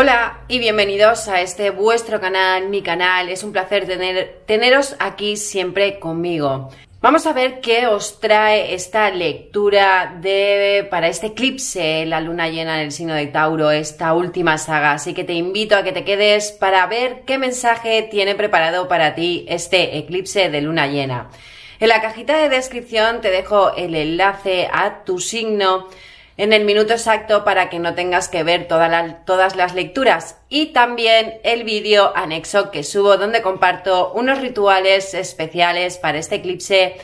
Hola y bienvenidos a este vuestro canal, mi canal. Es un placer tener, teneros aquí siempre conmigo. Vamos a ver qué os trae esta lectura de para este eclipse, la luna llena en el signo de Tauro, esta última saga. Así que te invito a que te quedes para ver qué mensaje tiene preparado para ti este eclipse de luna llena. En la cajita de descripción te dejo el enlace a tu signo en el minuto exacto para que no tengas que ver todas las lecturas y también el vídeo anexo que subo donde comparto unos rituales especiales para este eclipse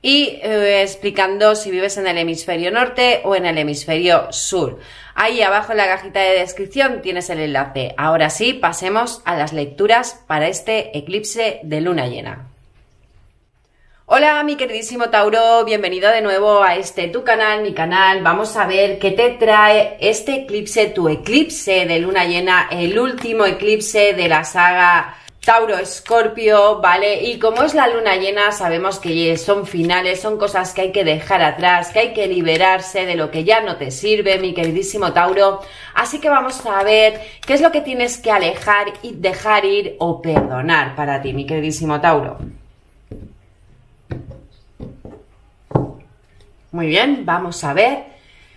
y eh, explicando si vives en el hemisferio norte o en el hemisferio sur. Ahí abajo en la cajita de descripción tienes el enlace. Ahora sí, pasemos a las lecturas para este eclipse de luna llena. Hola mi queridísimo Tauro, bienvenido de nuevo a este tu canal, mi canal. Vamos a ver qué te trae este eclipse, tu eclipse de luna llena, el último eclipse de la saga Tauro Escorpio, ¿vale? Y como es la luna llena, sabemos que son finales, son cosas que hay que dejar atrás, que hay que liberarse de lo que ya no te sirve, mi queridísimo Tauro. Así que vamos a ver qué es lo que tienes que alejar y dejar ir o perdonar para ti, mi queridísimo Tauro. Muy bien, vamos a ver.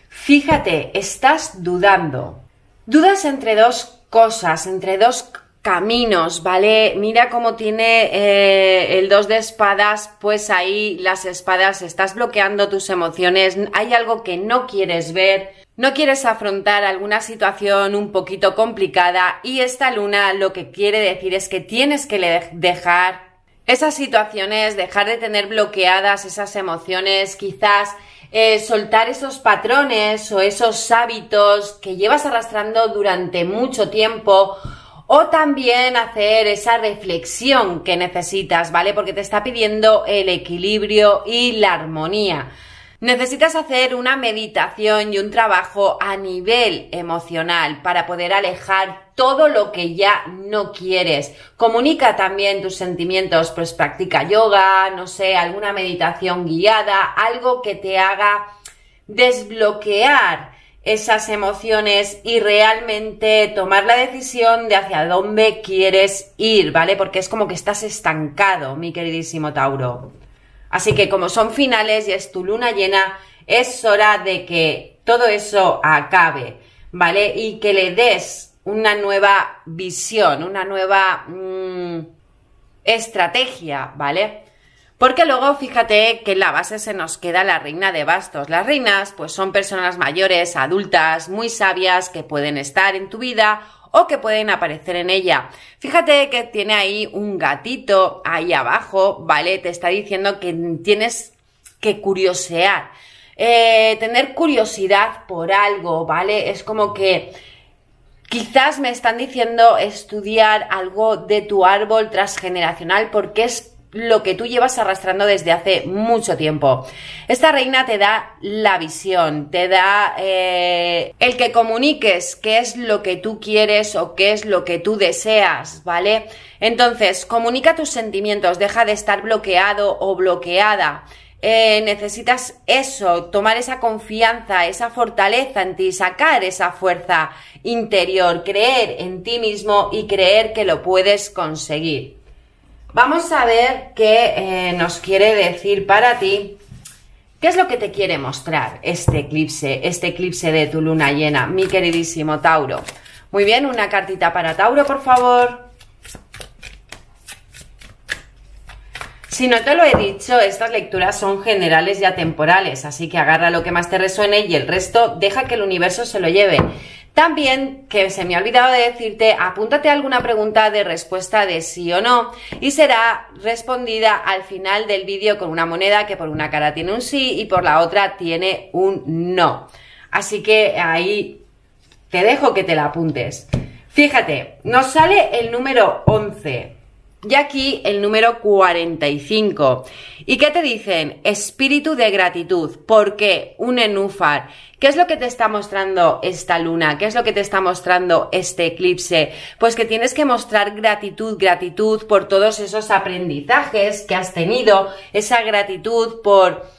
Fíjate, estás dudando. Dudas entre dos cosas, entre dos caminos, ¿vale? Mira cómo tiene eh, el dos de espadas, pues ahí las espadas, estás bloqueando tus emociones, hay algo que no quieres ver, no quieres afrontar alguna situación un poquito complicada y esta luna lo que quiere decir es que tienes que dejar esas situaciones, dejar de tener bloqueadas esas emociones, quizás eh, soltar esos patrones o esos hábitos que llevas arrastrando durante mucho tiempo o también hacer esa reflexión que necesitas, ¿vale? Porque te está pidiendo el equilibrio y la armonía. Necesitas hacer una meditación y un trabajo a nivel emocional para poder alejar todo lo que ya no quieres. Comunica también tus sentimientos, pues practica yoga, no sé, alguna meditación guiada, algo que te haga desbloquear esas emociones y realmente tomar la decisión de hacia dónde quieres ir, ¿vale? Porque es como que estás estancado, mi queridísimo Tauro. Así que como son finales y es tu luna llena, es hora de que todo eso acabe, ¿vale? Y que le des una nueva visión, una nueva mm, estrategia, ¿vale? Porque luego fíjate que en la base se nos queda la reina de bastos. Las reinas pues son personas mayores, adultas, muy sabias que pueden estar en tu vida o que pueden aparecer en ella. Fíjate que tiene ahí un gatito ahí abajo, ¿vale? Te está diciendo que tienes que curiosear. Eh, tener curiosidad por algo, ¿vale? Es como que quizás me están diciendo estudiar algo de tu árbol transgeneracional porque es lo que tú llevas arrastrando desde hace mucho tiempo. Esta reina te da la visión, te da eh, el que comuniques qué es lo que tú quieres o qué es lo que tú deseas, ¿vale? Entonces, comunica tus sentimientos, deja de estar bloqueado o bloqueada. Eh, necesitas eso, tomar esa confianza, esa fortaleza en ti, sacar esa fuerza interior, creer en ti mismo y creer que lo puedes conseguir. Vamos a ver qué eh, nos quiere decir para ti. ¿Qué es lo que te quiere mostrar este eclipse, este eclipse de tu luna llena, mi queridísimo Tauro? Muy bien, una cartita para Tauro, por favor. Si no te lo he dicho, estas lecturas son generales y atemporales, así que agarra lo que más te resuene y el resto deja que el universo se lo lleve. También, que se me ha olvidado de decirte, apúntate alguna pregunta de respuesta de sí o no y será respondida al final del vídeo con una moneda que por una cara tiene un sí y por la otra tiene un no. Así que ahí te dejo que te la apuntes. Fíjate, nos sale el número 11. Y aquí el número 45. ¿Y qué te dicen? Espíritu de gratitud. ¿Por qué? Un enúfar. ¿Qué es lo que te está mostrando esta luna? ¿Qué es lo que te está mostrando este eclipse? Pues que tienes que mostrar gratitud, gratitud por todos esos aprendizajes que has tenido, esa gratitud por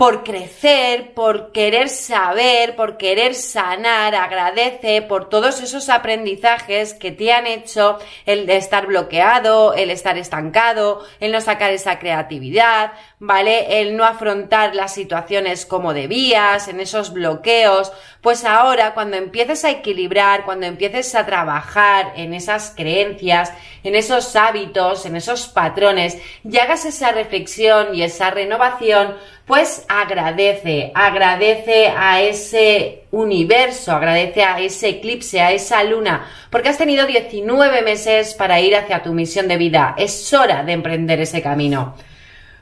por crecer, por querer saber, por querer sanar, agradece por todos esos aprendizajes que te han hecho el de estar bloqueado, el estar estancado, el no sacar esa creatividad, ¿vale? El no afrontar las situaciones como debías, en esos bloqueos, pues ahora cuando empieces a equilibrar, cuando empieces a trabajar en esas creencias, en esos hábitos, en esos patrones, y hagas esa reflexión y esa renovación, pues agradece, agradece a ese universo, agradece a ese eclipse, a esa luna, porque has tenido 19 meses para ir hacia tu misión de vida. Es hora de emprender ese camino.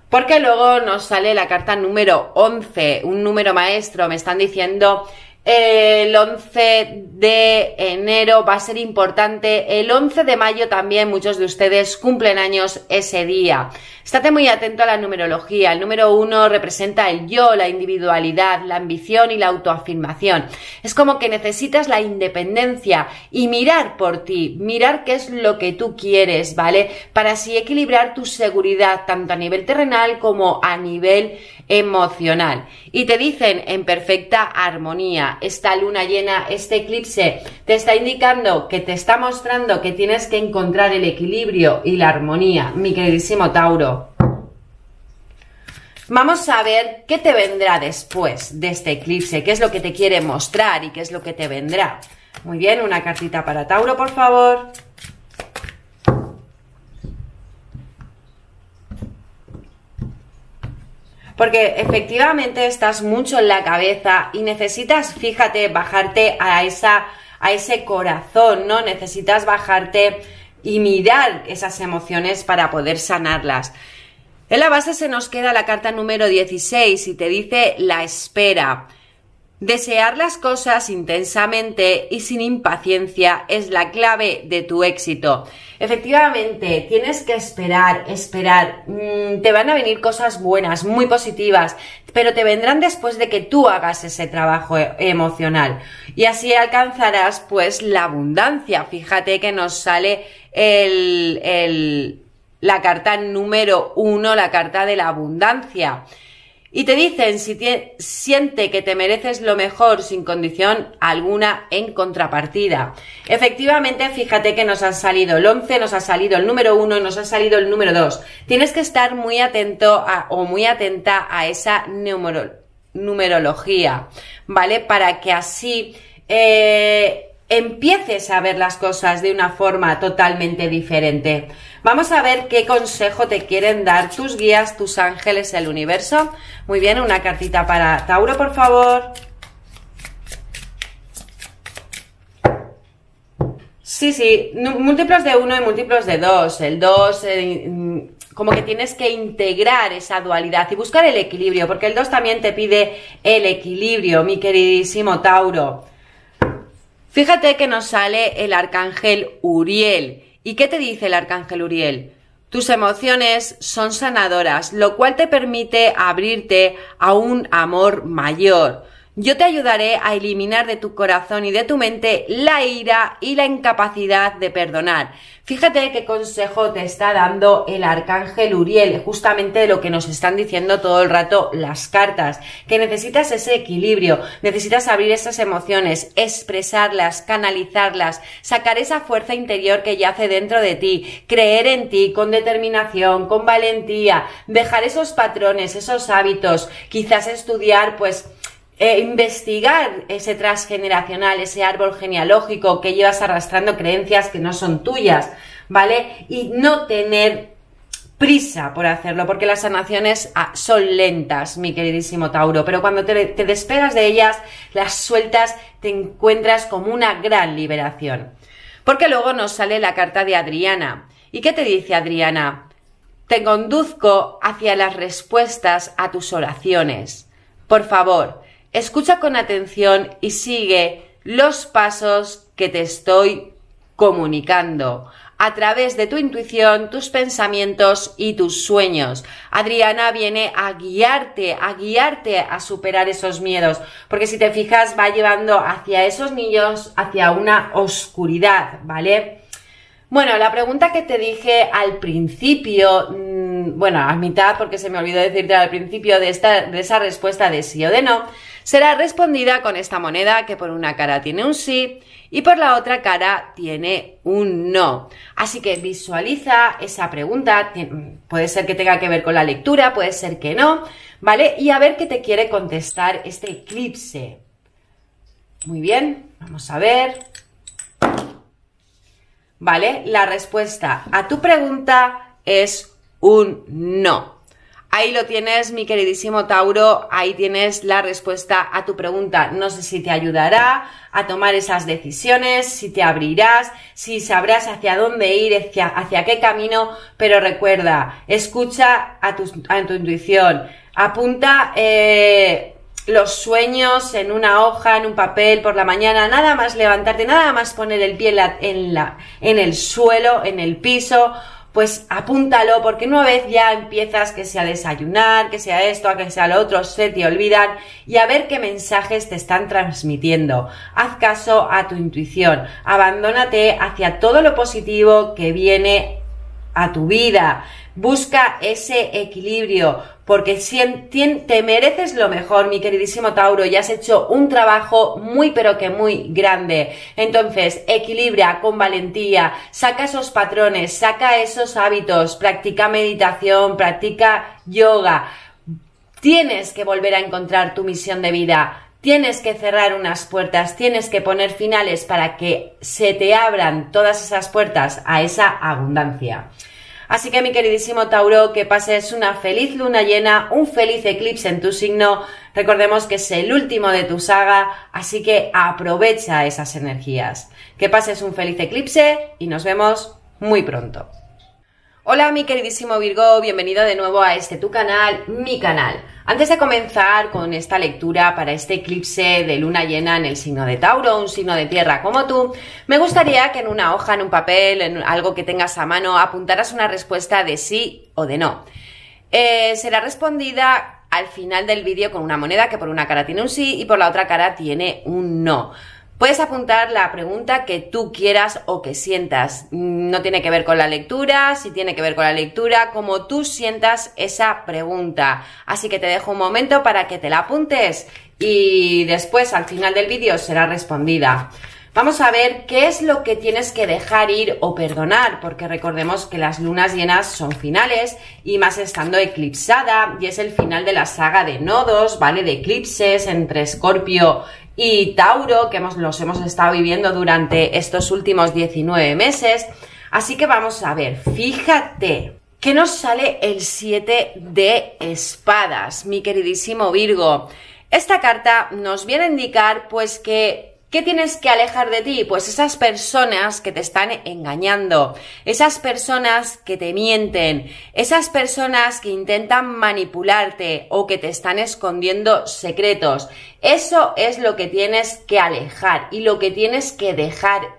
Porque luego nos sale la carta número 11, un número maestro, me están diciendo el 11 de enero va a ser importante. El 11 de mayo también muchos de ustedes cumplen años ese día. Estate muy atento a la numerología. El número uno representa el yo, la individualidad, la ambición y la autoafirmación. Es como que necesitas la independencia y mirar por ti, mirar qué es lo que tú quieres, ¿vale? Para así equilibrar tu seguridad tanto a nivel terrenal como a nivel emocional. Y te dicen en perfecta armonía, esta luna llena, este eclipse, te está indicando que te está mostrando que tienes que encontrar el equilibrio y la armonía, mi queridísimo Tauro. Vamos a ver qué te vendrá después de este eclipse, qué es lo que te quiere mostrar y qué es lo que te vendrá. Muy bien, una cartita para Tauro, por favor. Porque efectivamente estás mucho en la cabeza y necesitas, fíjate, bajarte a esa a ese corazón, ¿no? Necesitas bajarte y mirar esas emociones para poder sanarlas. En la base se nos queda la carta número 16 y te dice la espera. Desear las cosas intensamente y sin impaciencia es la clave de tu éxito. Efectivamente, tienes que esperar, esperar. Mm, te van a venir cosas buenas, muy positivas, pero te vendrán después de que tú hagas ese trabajo e-, emocional. Y así alcanzarás pues la abundancia. Fíjate que nos sale la carta número uno, la carta de la abundancia. Y te dicen si siente que te mereces lo mejor sin condición alguna en contrapartida. Efectivamente, fíjate que nos ha salido el 11, nos ha salido el número 1 y nos ha salido el número 2. Tienes que estar muy atento o muy atenta a esa numerología, ¿vale? Para que así eh, empieces a ver las cosas de una forma totalmente diferente. Vamos a ver qué consejo te quieren dar tus guías, tus ángeles, el universo. Muy bien, una cartita para Tauro, por favor. Sí, sí, múltiplos de uno y múltiplos de dos. El dos, eh, mm, como que tienes que integrar esa dualidad y buscar el equilibrio, porque el dos también te pide el equilibrio, mi queridísimo Tauro. Fíjate que nos sale el arcángel Uriel. ¿Y qué te dice el arcángel Uriel? Tus emociones son sanadoras, lo cual te permite abrirte a un amor mayor. Yo te ayudaré a eliminar de tu corazón y de tu mente la ira y la incapacidad de perdonar. Fíjate qué consejo te está dando el arcángel Uriel, justamente lo que nos están diciendo todo el rato las cartas, que necesitas ese equilibrio, necesitas abrir esas emociones, expresarlas, canalizarlas, sacar esa fuerza interior que yace dentro de ti, creer en ti con determinación, con valentía, dejar esos patrones, esos hábitos, quizás estudiar pues eh, investigar ese transgeneracional, ese árbol genealógico que llevas arrastrando creencias que no son tuyas, ¿vale? Y no tener prisa por hacerlo, porque las sanaciones ah, son lentas, mi queridísimo Tauro, pero cuando te, te despegas de ellas, las sueltas, te encuentras como una gran liberación. Porque luego nos sale la carta de Adriana. ¿Y qué te dice Adriana? Te conduzco hacia las respuestas a tus oraciones. Por favor, Escucha con atención y sigue los pasos que te estoy comunicando a través de tu intuición, tus pensamientos y tus sueños. Adriana viene a guiarte, a guiarte a superar esos miedos, porque si te fijas va llevando hacia esos niños, hacia una oscuridad, ¿vale? Bueno, la pregunta que te dije al principio, bueno, a mitad, porque se me olvidó decirte al principio de, esta, de esa respuesta de sí o de no, será respondida con esta moneda que por una cara tiene un sí y por la otra cara tiene un no. Así que visualiza esa pregunta, puede ser que tenga que ver con la lectura, puede ser que no, ¿vale? Y a ver qué te quiere contestar este eclipse. Muy bien, vamos a ver. ¿Vale? La respuesta a tu pregunta es un no. Ahí lo tienes, mi queridísimo Tauro, ahí tienes la respuesta a tu pregunta. No sé si te ayudará a tomar esas decisiones, si te abrirás, si sabrás hacia dónde ir, hacia, qué camino, pero recuerda, escucha a tu, intuición, apunta eh, los sueños en una hoja, en un papel por la mañana, nada más levantarte, nada más poner el pie en, el suelo, en el piso pues apúntalo, porque una vez ya empiezas que sea desayunar, que sea esto, que sea lo otro, se te olvidan y a ver qué mensajes te están transmitiendo. Haz caso a tu intuición, abandónate hacia todo lo positivo que viene a tu vida. Busca ese equilibrio, porque te mereces lo mejor, mi queridísimo Tauro, y has hecho un trabajo muy pero que muy grande. Entonces, equilibra con valentía, saca esos patrones, saca esos hábitos, practica meditación, practica yoga. Tienes que volver a encontrar tu misión de vida. Tienes que cerrar unas puertas, tienes que poner finales para que se te abran todas esas puertas a esa abundancia. Así que mi queridísimo Tauro, que pases una feliz luna llena, un feliz eclipse en tu signo. Recordemos que es el último de tu saga, así que aprovecha esas energías. Que pases un feliz eclipse y nos vemos muy pronto. Hola mi queridísimo Virgo, bienvenido de nuevo a este tu canal, mi canal. Antes de comenzar con esta lectura para este eclipse de luna llena en el signo de Tauro, un signo de tierra como tú, me gustaría que en una hoja, en un papel, en algo que tengas a mano, apuntaras una respuesta de sí o de no. Eh, será respondida al final del vídeo con una moneda que por una cara tiene un sí y por la otra cara tiene un no. Puedes apuntar la pregunta que tú quieras o que sientas. No tiene que ver con la lectura, si tiene que ver con la lectura, como tú sientas esa pregunta. Así que te dejo un momento para que te la apuntes y después al final del vídeo será respondida. Vamos a ver qué es lo que tienes que dejar ir o perdonar, porque recordemos que las lunas llenas son finales y más estando eclipsada y es el final de la saga de nodos, ¿vale? De eclipses entre Escorpio y Tauro, que hemos, los hemos estado viviendo durante estos últimos 19 meses. Así que vamos a ver, fíjate que nos sale el 7 de espadas, mi queridísimo Virgo. Esta carta nos viene a indicar pues que ¿Qué tienes que alejar de ti? Pues esas personas que te están engañando, esas personas que te mienten, esas personas que intentan manipularte o que te están escondiendo secretos. Eso es lo que tienes que alejar y lo que tienes que dejar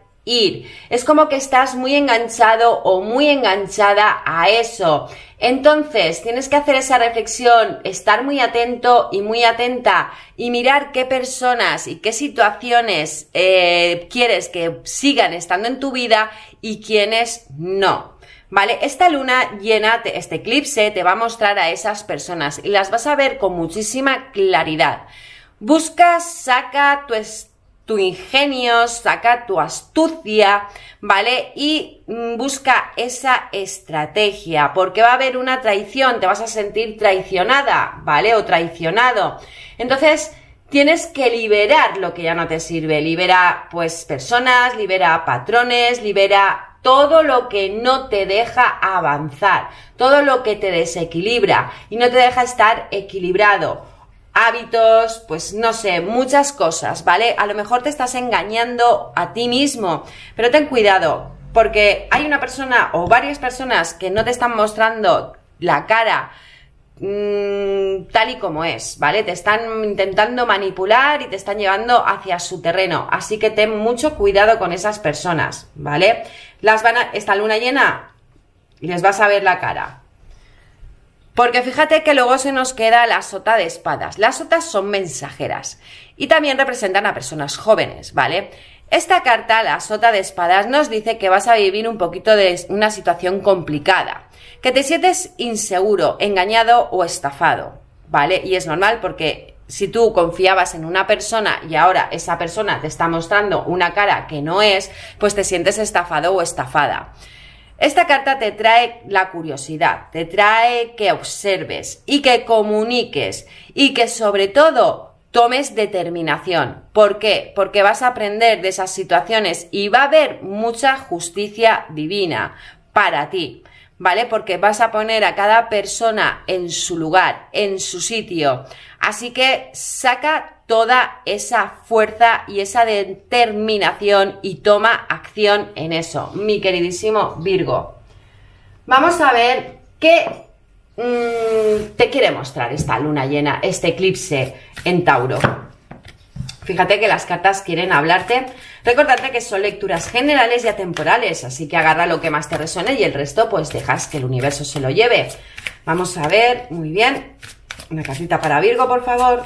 Es como que estás muy enganchado o muy enganchada a eso. Entonces, tienes que hacer esa reflexión, estar muy atento y muy atenta y mirar qué personas y qué situaciones eh, quieres que sigan estando en tu vida y quiénes no. ¿Vale? Esta luna llena, este eclipse, te va a mostrar a esas personas y las vas a ver con muchísima claridad. Busca, saca tu, tu ingenio, saca tu astucia, ¿vale? Y mm, busca esa estrategia, porque va a haber una traición, te vas a sentir traicionada, ¿vale? O traicionado. Entonces, tienes que liberar lo que ya no te sirve. Libera, pues, personas, libera patrones, libera todo lo que no te deja avanzar, todo lo que te desequilibra y no te deja estar equilibrado hábitos, pues no sé, muchas cosas, ¿vale? A lo mejor te estás engañando a ti mismo, pero ten cuidado, porque hay una persona o varias personas que no te están mostrando la cara mm, tal y como es, ¿vale? Te están intentando manipular y te están llevando hacia su terreno, así que ten mucho cuidado con esas personas, ¿vale? Las van a, esta luna llena les vas a ver la cara, porque fíjate que luego se nos queda la sota de espadas. Las sotas son mensajeras y también representan a personas jóvenes, ¿vale? Esta carta, la sota de espadas, nos dice que vas a vivir un poquito de una situación complicada, que te sientes inseguro, engañado o estafado, ¿vale? Y es normal porque si tú confiabas en una persona y ahora esa persona te está mostrando una cara que no es, pues te sientes estafado o estafada. Esta carta te trae la curiosidad, te trae que observes y que comuniques y que sobre todo tomes determinación. ¿Por qué? Porque vas a aprender de esas situaciones y va a haber mucha justicia divina para ti. ¿vale? Porque vas a poner a cada persona en su lugar, en su sitio. Así que saca toda esa fuerza y esa determinación y toma acción en eso, mi queridísimo Virgo. Vamos a ver qué mm, te quiere mostrar esta luna llena, este eclipse en Tauro. Fíjate que las cartas quieren hablarte. Recordarte que son lecturas generales y atemporales, así que agarra lo que más te resuene y el resto pues dejas que el universo se lo lleve. Vamos a ver, muy bien. Una cartita para Virgo, por favor.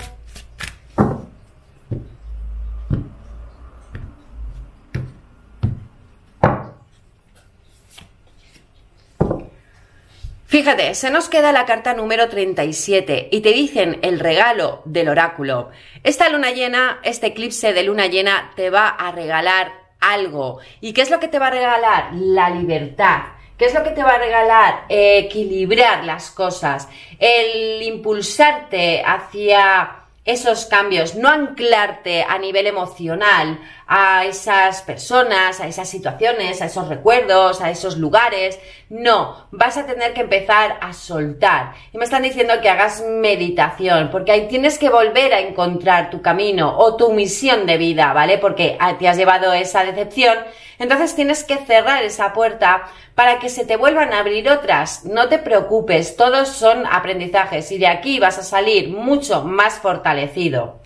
Fíjate, se nos queda la carta número 37 y te dicen el regalo del oráculo. Esta luna llena, este eclipse de luna llena te va a regalar algo. ¿Y qué es lo que te va a regalar? La libertad. ¿Qué es lo que te va a regalar? equilibrar las cosas, el impulsarte hacia esos cambios, no anclarte a nivel emocional a esas personas, a esas situaciones, a esos recuerdos, a esos lugares. No, vas a tener que empezar a soltar. Y me están diciendo que hagas meditación, porque ahí tienes que volver a encontrar tu camino o tu misión de vida, ¿vale? Porque te has llevado esa decepción, entonces tienes que cerrar esa puerta para que se te vuelvan a abrir otras. No te preocupes, todos son aprendizajes y de aquí vas a salir mucho más fortalecido.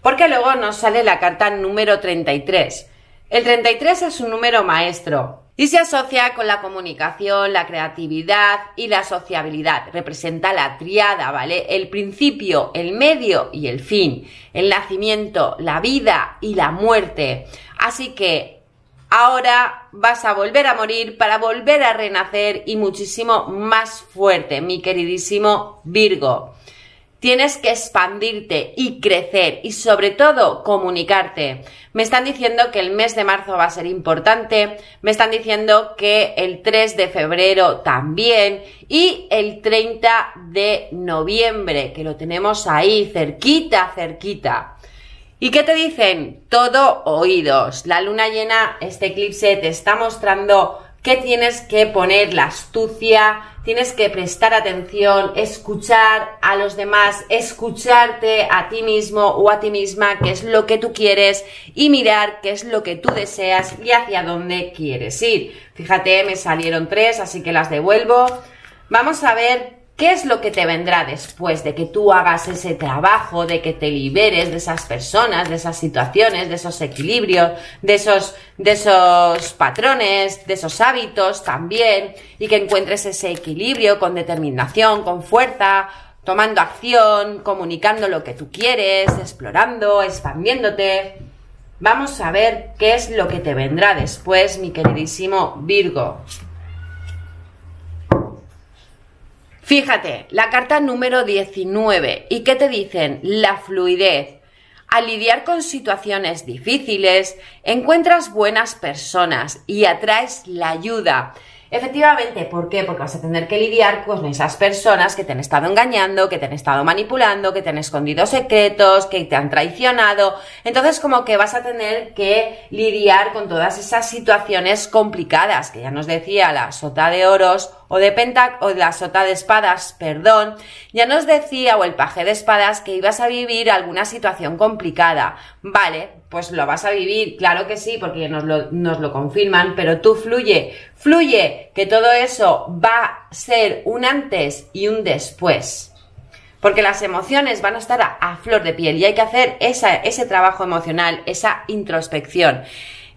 Porque luego nos sale la carta número 33. El 33 es un número maestro y se asocia con la comunicación, la creatividad y la sociabilidad. Representa la triada, ¿vale? El principio, el medio y el fin. El nacimiento, la vida y la muerte. Así que Ahora vas a volver a morir para volver a renacer y muchísimo más fuerte, mi queridísimo Virgo. Tienes que expandirte y crecer y sobre todo comunicarte. Me están diciendo que el mes de marzo va a ser importante, me están diciendo que el 3 de febrero también y el 30 de noviembre, que lo tenemos ahí cerquita, cerquita. ¿Y qué te dicen? Todo oídos. La luna llena, este eclipse te está mostrando que tienes que poner la astucia, tienes que prestar atención, escuchar a los demás, escucharte a ti mismo o a ti misma, qué es lo que tú quieres y mirar qué es lo que tú deseas y hacia dónde quieres ir. Fíjate, me salieron tres, así que las devuelvo. Vamos a ver ¿Qué es lo que te vendrá después de que tú hagas ese trabajo, de que te liberes de esas personas, de esas situaciones, de esos equilibrios, de esos, de esos patrones, de esos hábitos también, y que encuentres ese equilibrio con determinación, con fuerza, tomando acción, comunicando lo que tú quieres, explorando, expandiéndote? Vamos a ver qué es lo que te vendrá después, mi queridísimo Virgo. Fíjate, la carta número 19. ¿Y qué te dicen? La fluidez. Al lidiar con situaciones difíciles, encuentras buenas personas y atraes la ayuda. Efectivamente, ¿por qué? Porque vas a tener que lidiar con esas personas que te han estado engañando, que te han estado manipulando, que te han escondido secretos, que te han traicionado. Entonces, como que vas a tener que lidiar con todas esas situaciones complicadas, que ya nos decía la sota de oros o de pentac o de la sota de espadas, perdón, ya nos decía o el paje de espadas que ibas a vivir alguna situación complicada. Vale, pues lo vas a vivir, claro que sí, porque nos lo, nos lo confirman, pero tú fluye, fluye, que todo eso va a ser un antes y un después. Porque las emociones van a estar a, flor de piel y hay que hacer ese trabajo emocional, esa introspección.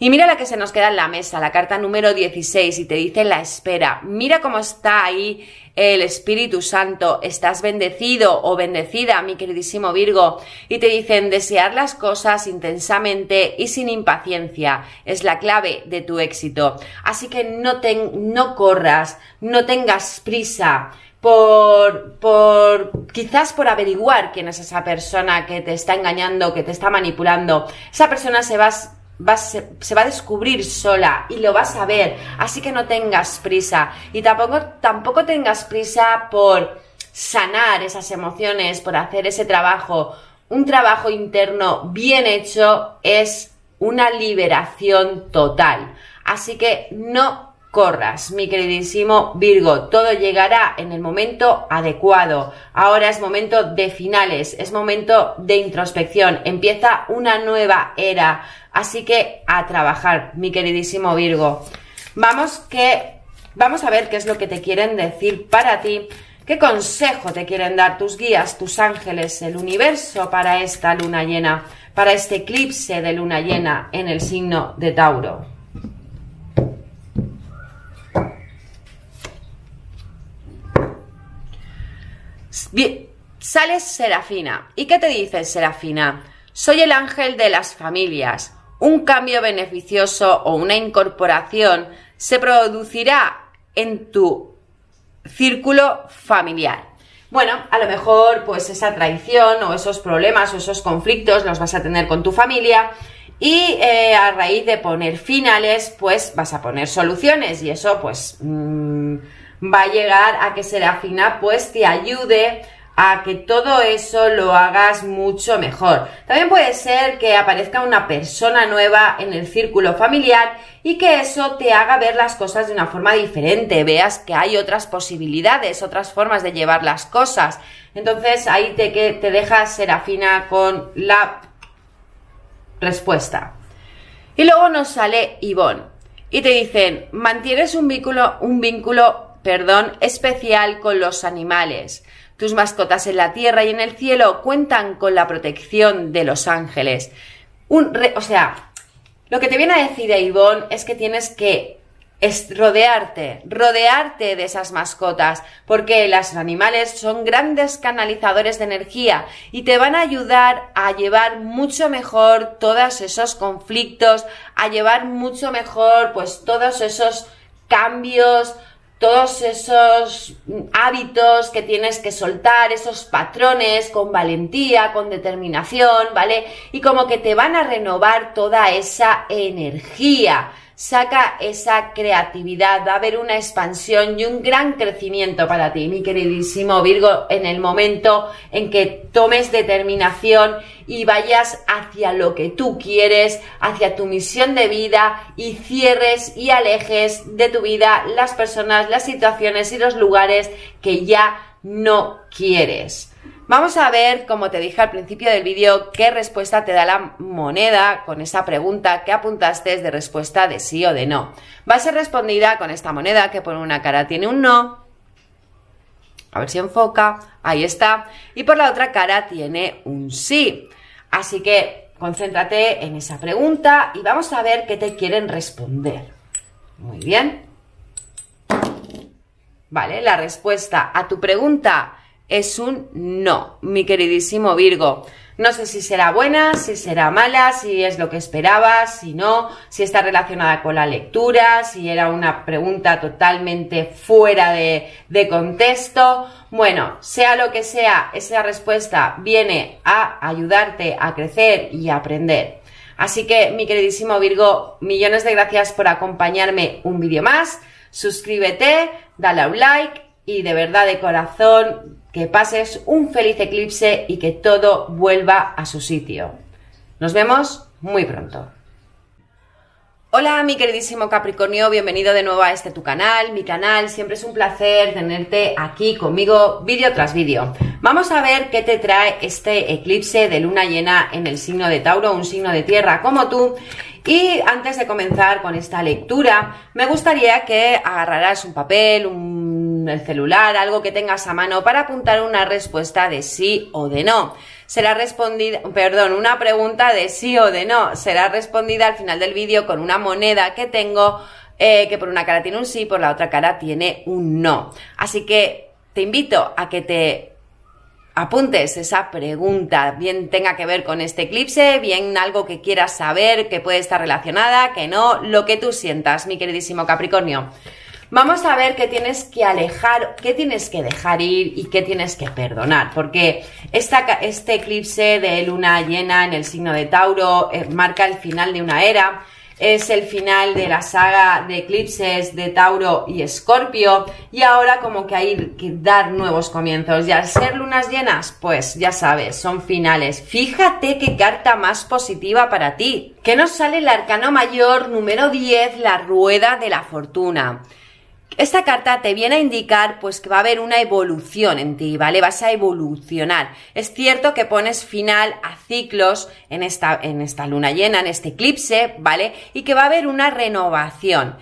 Y mira la que se nos queda en la mesa, la carta número 16, y te dice la espera. Mira cómo está ahí el Espíritu Santo. Estás bendecido o bendecida, mi queridísimo Virgo. Y te dicen desear las cosas intensamente y sin impaciencia. Es la clave de tu éxito. Así que no, no corras, no tengas prisa por, por, quizás por averiguar quién es esa persona que te está engañando, que te está manipulando. Esa persona se va, se, va a descubrir sola y lo vas a ver. Así que no tengas prisa. Y tampoco, tampoco tengas prisa por sanar esas emociones, por hacer ese trabajo. Un trabajo interno bien hecho es una liberación total. Así que no corras, mi queridísimo Virgo. Todo llegará en el momento adecuado. Ahora es momento de finales, es momento de introspección. Empieza una nueva era. Así que a trabajar, mi queridísimo Virgo. Vamos que vamos a ver qué es lo que te quieren decir para ti. ¿Qué consejo te quieren dar tus guías, tus ángeles, el universo para esta luna llena, para este eclipse de luna llena en el signo de Tauro? Bien, sales Serafina. ¿Y qué te dice Serafina? Soy el ángel de las familias. Un cambio beneficioso o una incorporación se producirá en tu círculo familiar. Bueno, a lo mejor pues esa traición o esos problemas o esos conflictos los vas a tener con tu familia y eh, a raíz de poner finales pues vas a poner soluciones y eso pues... Mm, va a llegar a que Serafina pues te ayude a que todo eso lo hagas mucho mejor. También puede ser que aparezca una persona nueva en el círculo familiar y que eso te haga ver las cosas de una forma diferente, veas que hay otras posibilidades, otras formas de llevar las cosas. Entonces ahí te, que, te dejas Serafina con la respuesta. Y luego nos sale Ivonne y te dicen, mantienes un vínculo, un vínculo perdón especial con los animales. Tus mascotas en la tierra y en el cielo cuentan con la protección de los ángeles. Un o sea, lo que te viene a decir Ivonne es que tienes que rodearte, rodearte de esas mascotas, porque los animales son grandes canalizadores de energía y te van a ayudar a llevar mucho mejor todos esos conflictos, a llevar mucho mejor pues todos esos cambios, todos esos hábitos que tienes que soltar, esos patrones con valentía, con determinación, ¿vale? Y como que te van a renovar toda esa energía saca esa creatividad, va a haber una expansión y un gran crecimiento para ti, mi queridísimo Virgo, en el momento en que tomes determinación y vayas hacia lo que tú quieres, hacia tu misión de vida y cierres y alejes de tu vida las personas, las situaciones y los lugares que ya no quieres. Vamos a ver, como te dije al principio del vídeo, qué respuesta te da la moneda con esa pregunta que apuntaste de respuesta de sí o de no. Va a ser respondida con esta moneda que por una cara tiene un no. A ver si enfoca. Ahí está. Y por la otra cara tiene un sí. Así que concéntrate en esa pregunta y vamos a ver qué te quieren responder. Muy bien. Vale, la respuesta a tu pregunta es un no, mi queridísimo Virgo. No sé si será buena, si será mala, si es lo que esperabas, si no, si está relacionada con la lectura, si era una pregunta totalmente fuera de, de contexto. Bueno, sea lo que sea, esa respuesta viene a ayudarte a crecer y a aprender. Así que, mi queridísimo Virgo, millones de gracias por acompañarme un vídeo más. Suscríbete, dale a un like y de verdad de corazón que pases un feliz eclipse y que todo vuelva a su sitio. Nos vemos muy pronto. Hola mi queridísimo Capricornio, bienvenido de nuevo a este tu canal, mi canal, siempre es un placer tenerte aquí conmigo vídeo tras vídeo. Vamos a ver qué te trae este eclipse de luna llena en el signo de Tauro, un signo de tierra como tú. Y antes de comenzar con esta lectura, me gustaría que agarraras un papel, un el celular, algo que tengas a mano para apuntar una respuesta de sí o de no. será respondida, perdón, una pregunta de sí o de no, será respondida al final del vídeo con una moneda que tengo, eh, que por una cara tiene un sí, por la otra cara tiene un no. Así que te invito a que te apuntes esa pregunta, bien tenga que ver con este eclipse, bien algo que quieras saber, que puede estar relacionada, que no, lo que tú sientas, mi queridísimo Capricornio. Vamos a ver qué tienes que alejar, qué tienes que dejar ir y qué tienes que perdonar, porque esta, este eclipse de luna llena en el signo de Tauro eh, marca el final de una era, es el final de la saga de eclipses de Tauro y Escorpio. Y ahora como que hay que dar nuevos comienzos. Y al ser lunas llenas pues ya sabes son finales. Fíjate qué carta más positiva para ti. Que nos sale el arcano mayor número 10 la rueda de la fortuna esta carta te viene a indicar pues que va a haber una evolución en ti, ¿vale? Vas a evolucionar. Es cierto que pones final a ciclos en esta, en esta luna llena, en este eclipse, ¿vale? Y que va a haber una renovación.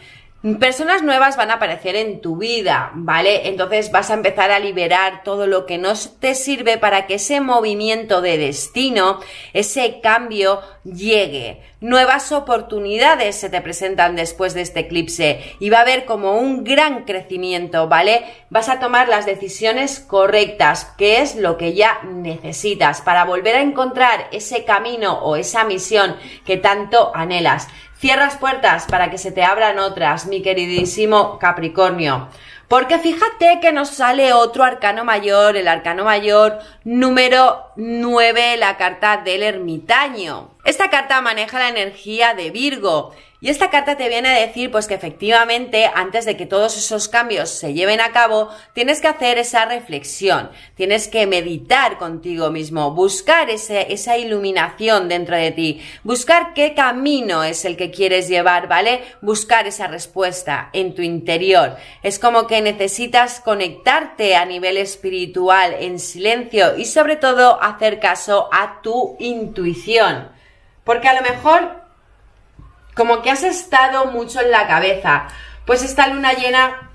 Personas nuevas van a aparecer en tu vida, ¿vale? Entonces vas a empezar a liberar todo lo que no te sirve para que ese movimiento de destino, ese cambio llegue. Nuevas oportunidades se te presentan después de este eclipse y va a haber como un gran crecimiento, ¿vale? Vas a tomar las decisiones correctas, que es lo que ya necesitas para volver a encontrar ese camino o esa misión que tanto anhelas. Cierras puertas para que se te abran otras, mi queridísimo Capricornio. Porque fíjate que nos sale otro arcano mayor, el arcano mayor número 9, la carta del ermitaño. Esta carta maneja la energía de Virgo y esta carta te viene a decir pues que efectivamente antes de que todos esos cambios se lleven a cabo, tienes que hacer esa reflexión, tienes que meditar contigo mismo, buscar ese, esa iluminación dentro de ti, buscar qué camino es el que quieres llevar, ¿vale? Buscar esa respuesta en tu interior. Es como que necesitas conectarte a nivel espiritual en silencio y sobre todo hacer caso a tu intuición. Porque a lo mejor, como que has estado mucho en la cabeza, pues esta luna llena,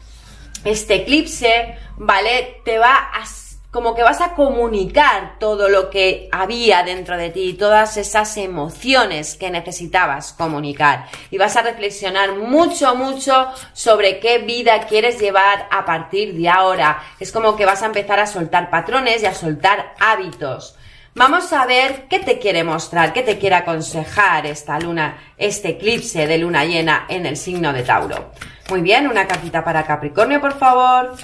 este eclipse, ¿vale? Te va a como que vas a comunicar todo lo que había dentro de ti, todas esas emociones que necesitabas comunicar. Y vas a reflexionar mucho, mucho sobre qué vida quieres llevar a partir de ahora. Es como que vas a empezar a soltar patrones y a soltar hábitos. Vamos a ver qué te quiere mostrar, qué te quiere aconsejar esta luna, este eclipse de luna llena en el signo de Tauro. Muy bien, una cartita para Capricornio, por favor.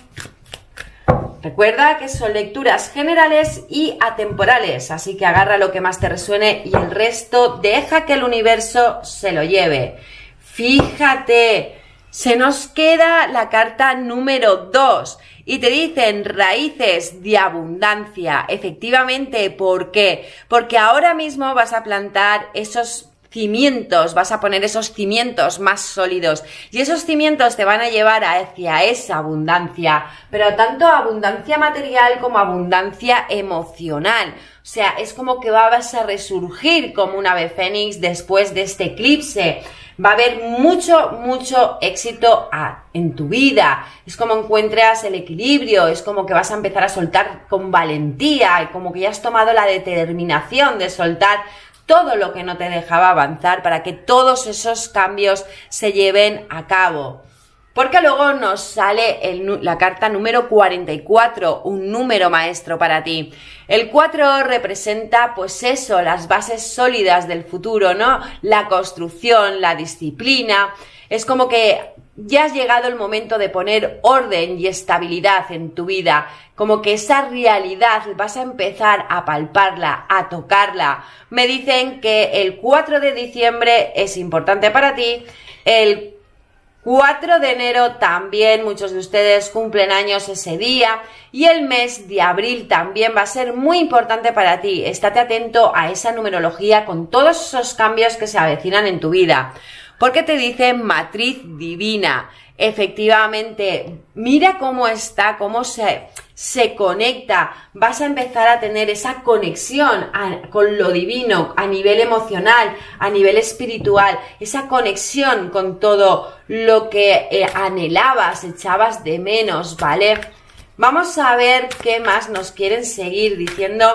Recuerda que son lecturas generales y atemporales, así que agarra lo que más te resuene y el resto deja que el universo se lo lleve. Fíjate, se nos queda la carta número 2 y te dicen raíces de abundancia. Efectivamente, ¿por qué? Porque ahora mismo vas a plantar esos cimientos, vas a poner esos cimientos más sólidos y esos cimientos te van a llevar hacia esa abundancia, pero tanto abundancia material como abundancia emocional. O sea, es como que vas a resurgir como un ave fénix después de este eclipse va a haber mucho, mucho éxito en tu vida. Es como encuentras el equilibrio, es como que vas a empezar a soltar con valentía, y como que ya has tomado la determinación de soltar todo lo que no te dejaba avanzar para que todos esos cambios se lleven a cabo. Porque luego nos sale la carta número 44, un número maestro para ti. El 4 representa, pues eso, las bases sólidas del futuro, ¿no? La construcción, la disciplina. Es como que ya has llegado el momento de poner orden y estabilidad en tu vida, como que esa realidad vas a empezar a palparla, a tocarla. Me dicen que el 4 de diciembre es importante para ti, el 4 de enero también muchos de ustedes cumplen años ese día y el mes de abril también va a ser muy importante para ti. Estate atento a esa numerología con todos esos cambios que se avecinan en tu vida. Porque te dice matriz divina. Efectivamente, mira cómo está, cómo se, se conecta, vas a empezar a tener esa conexión con lo divino a nivel emocional, a nivel espiritual, esa conexión con todo lo que eh, anhelabas, echabas de menos, ¿vale? Vamos a ver qué más nos quieren seguir diciendo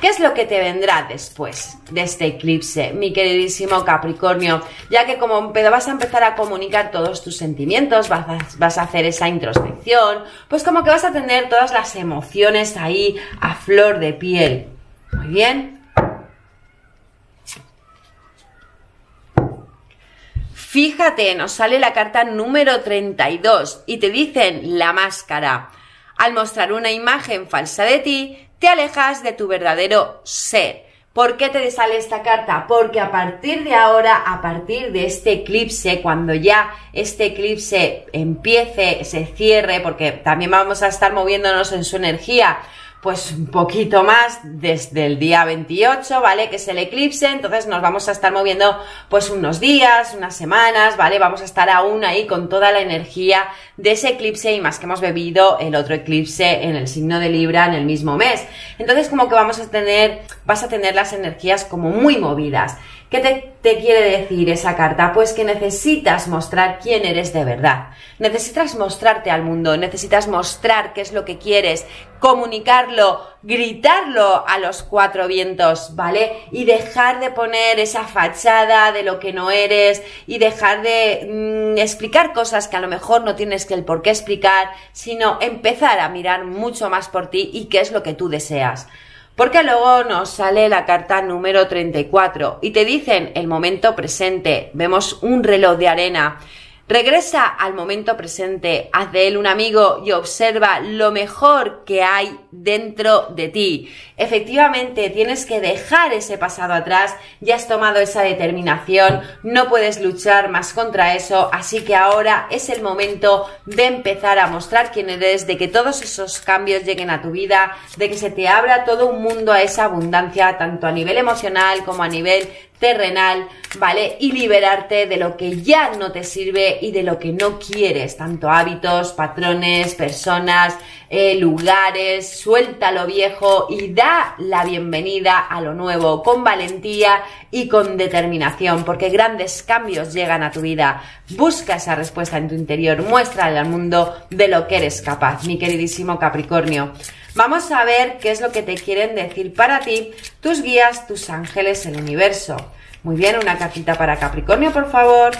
¿Qué es lo que te vendrá después de este eclipse, mi queridísimo Capricornio? Ya que como vas a empezar a comunicar todos tus sentimientos, vas a, hacer esa introspección, pues como que vas a tener todas las emociones ahí a flor de piel. Muy bien. Fíjate, nos sale la carta número 32 y te dicen la máscara. Al mostrar una imagen falsa de ti, te alejas de tu verdadero ser. ¿Por qué te sale esta carta? Porque a partir de ahora, a partir de este eclipse, cuando ya este eclipse empiece, se cierre, porque también vamos a estar moviéndonos en su energía, pues un poquito más desde el día 28, ¿vale? Que es el eclipse, entonces nos vamos a estar moviendo pues unos días, unas semanas, ¿vale? Vamos a estar aún ahí con toda la energía de ese eclipse y más que hemos bebido el otro eclipse en el signo de Libra en el mismo mes. Entonces como que vamos a tener, vas a tener las energías como muy movidas. ¿Qué te, quiere decir esa carta? Pues que necesitas mostrar quién eres de verdad. Necesitas mostrarte al mundo, necesitas mostrar qué es lo que quieres, comunicarlo, gritarlo a los cuatro vientos, ¿vale? Y dejar de poner esa fachada de lo que no eres y dejar de mm, explicar cosas que a lo mejor no tienes que el por qué explicar, sino empezar a mirar mucho más por ti y qué es lo que tú deseas. Porque luego nos sale la carta número 34 y te dicen el momento presente. Vemos un reloj de arena Regresa al momento presente, haz de él un amigo y observa lo mejor que hay dentro de ti. Efectivamente, tienes que dejar ese pasado atrás, ya has tomado esa determinación, no puedes luchar más contra eso, así que ahora es el momento de empezar a mostrar quién eres, de que todos esos cambios lleguen a tu vida, de que se te abra todo un mundo a esa abundancia, tanto a nivel emocional como a nivel terrenal, ¿vale? Y liberarte de lo que ya no te sirve y de lo que no quieres, tanto hábitos, patrones, personas, eh, lugares, suelta lo viejo y da la bienvenida a lo nuevo con valentía y con determinación, porque grandes cambios llegan a tu vida. Busca esa respuesta en tu interior, muéstrale al mundo de lo que eres capaz, mi queridísimo Capricornio. Vamos a ver qué es lo que te quieren decir para ti tus guías, tus ángeles, el universo. Muy bien, una cartita para Capricornio, por favor.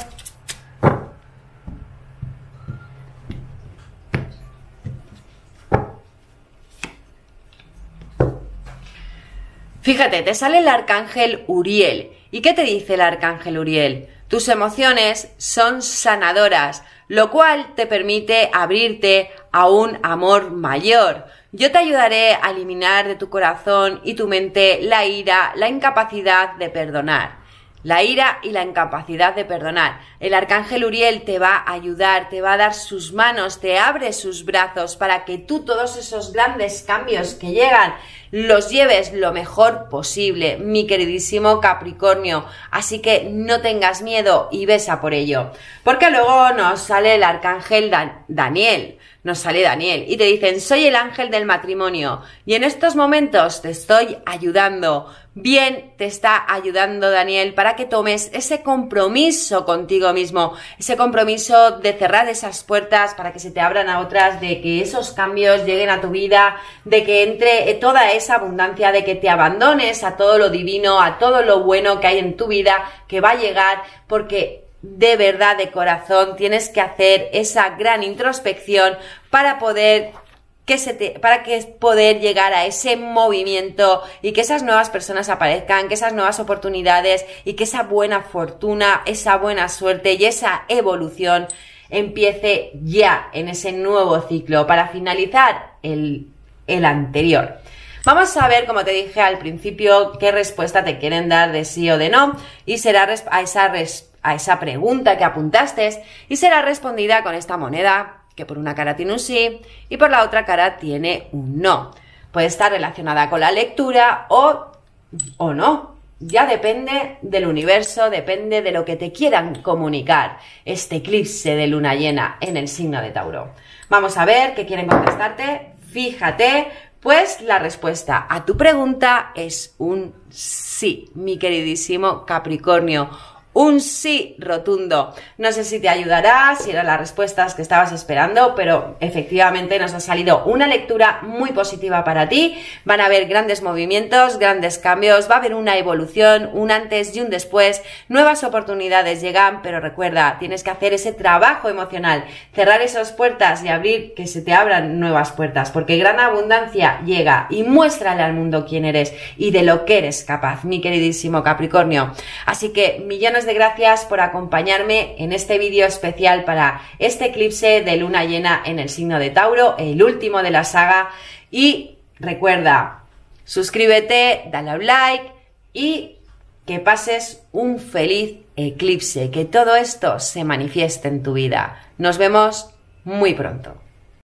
Fíjate, te sale el arcángel Uriel. ¿Y qué te dice el arcángel Uriel? Tus emociones son sanadoras, lo cual te permite abrirte a un amor mayor. Yo te ayudaré a eliminar de tu corazón y tu mente la ira, la incapacidad de perdonar. La ira y la incapacidad de perdonar. El arcángel Uriel te va a ayudar, te va a dar sus manos, te abre sus brazos para que tú todos esos grandes cambios que llegan los lleves lo mejor posible, mi queridísimo Capricornio. Así que no tengas miedo y besa por ello. Porque luego nos sale el arcángel Daniel nos sale Daniel y te dicen, soy el ángel del matrimonio y en estos momentos te estoy ayudando. Bien te está ayudando Daniel para que tomes ese compromiso contigo mismo, ese compromiso de cerrar esas puertas para que se te abran a otras, de que esos cambios lleguen a tu vida, de que entre toda esa abundancia, de que te abandones a todo lo divino, a todo lo bueno que hay en tu vida, que va a llegar, porque de verdad, de corazón, tienes que hacer esa gran introspección para poder que se te, para que poder llegar a ese movimiento y que esas nuevas personas aparezcan, que esas nuevas oportunidades y que esa buena fortuna, esa buena suerte y esa evolución empiece ya en ese nuevo ciclo para finalizar el, el anterior. Vamos a ver, como te dije al principio, qué respuesta te quieren dar de sí o de no y será a esa respuesta a esa pregunta que apuntaste y será respondida con esta moneda que por una cara tiene un sí y por la otra cara tiene un no. Puede estar relacionada con la lectura o, o no. Ya depende del universo, depende de lo que te quieran comunicar este eclipse de luna llena en el signo de Tauro. Vamos a ver qué quieren contestarte. Fíjate, pues la respuesta a tu pregunta es un sí, mi queridísimo Capricornio un sí rotundo. No sé si te ayudará, si eran las respuestas que estabas esperando, pero efectivamente nos ha salido una lectura muy positiva para ti. Van a haber grandes movimientos, grandes cambios, va a haber una evolución, un antes y un después. Nuevas oportunidades llegan, pero recuerda, tienes que hacer ese trabajo emocional, cerrar esas puertas y abrir que se te abran nuevas puertas, porque gran abundancia llega y muéstrale al mundo quién eres y de lo que eres capaz, mi queridísimo Capricornio. Así que millones gracias por acompañarme en este vídeo especial para este eclipse de luna llena en el signo de Tauro, el último de la saga. Y recuerda, suscríbete, dale a un like y que pases un feliz eclipse, que todo esto se manifieste en tu vida. Nos vemos muy pronto.